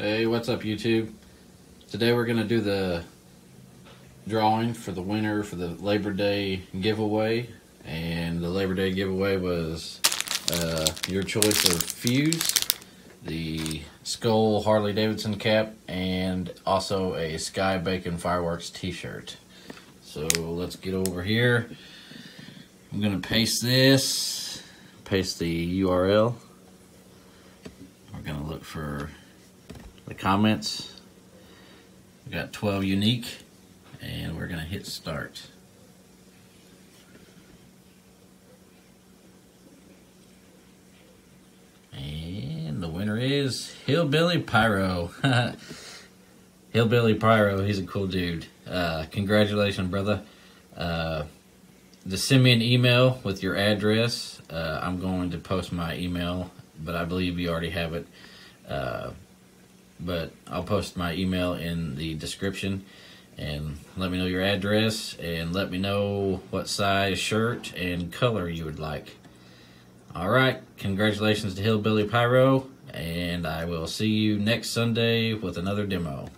Hey, what's up YouTube? Today we're going to do the drawing for the winner for the Labor Day giveaway. And the Labor Day giveaway was uh, your choice of Fuse, the Skull Harley Davidson cap, and also a Sky Bacon Fireworks t-shirt. So let's get over here. I'm going to paste this, paste the URL. We're going to look for the comments. We got 12 unique, and we're to hit start. And the winner is Hillbilly Pyro. Hillbilly Pyro, he's a cool dude. Uh, congratulations, brother. Uh, just send me an email with your address. Uh, I'm going to post my email, but I believe you already have it. But I'll post my email in the description and let me know your address and let me know what size shirt and color you would like. All right, congratulations to Hillbilly Pyro, and I will see you next Sunday with another demo.